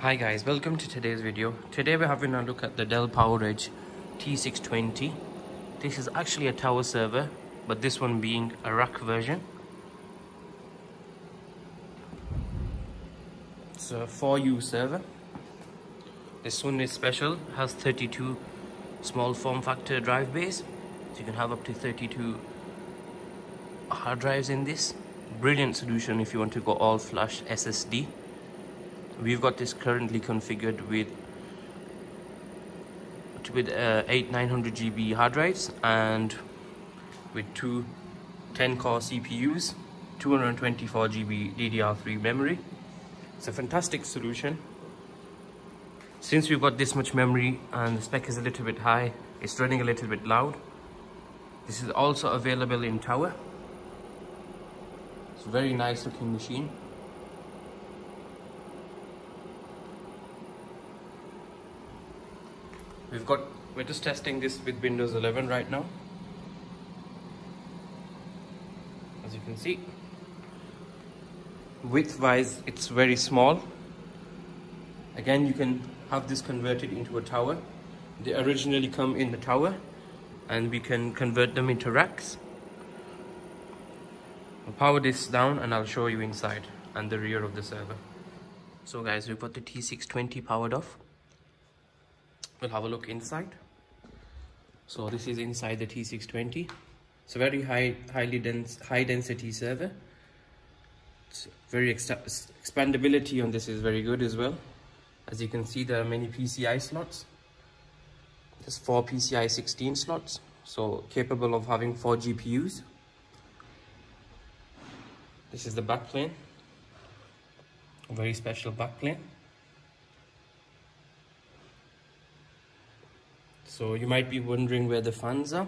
Hi guys, welcome to today's video. Today we're having a look at the Dell PowerEdge T620. This is actually a tower server, but this one being a rack version. It's a 4U server. This one is special, has 32 small form factor drive bays. So you can have up to 32 hard drives in this. Brilliant solution if you want to go all flash SSD we've got this currently configured with with uh, 8 900 GB hard drives and with two 10 core CPUs 224 GB DDR3 memory. It's a fantastic solution. Since we've got this much memory and the spec is a little bit high it's running a little bit loud this is also available in tower. It's a very nice looking machine we've got we're just testing this with Windows 11 right now. As you can see width wise it's very small. Again you can have this converted into a tower. They originally come in the tower and we can convert them into racks. I'll power this down and I'll show you inside and the rear of the server. So guys we've got the T620 powered off we'll have a look inside. So this is inside the T620 it's a very high highly dense high density server. It's very ex expandability on this is very good as well. As you can see there are many PCI slots. There's four PCI 16 slots so capable of having four GPUs this is the backplane a very special backplane So you might be wondering where the fans are.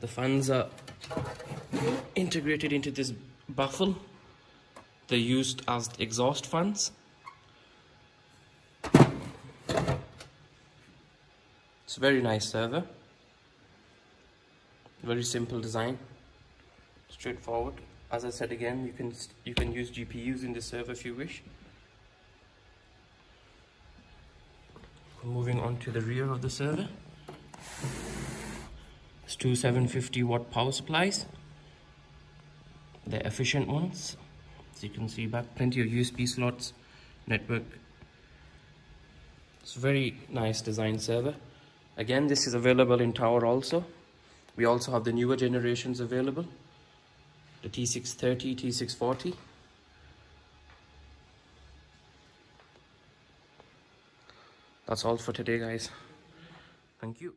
The fans are integrated into this baffle. They're used as exhaust fans. It's a very nice server. Very simple design. Straightforward. As I said again, you can you can use GPUs in the server if you wish. Moving on to the rear of the server. It's two 750 watt power supplies. They're efficient ones. As you can see back plenty of usb slots network. It's a very nice design server. Again this is available in tower also. We also have the newer generations available. The t630 t640 that's all for today guys. Thank you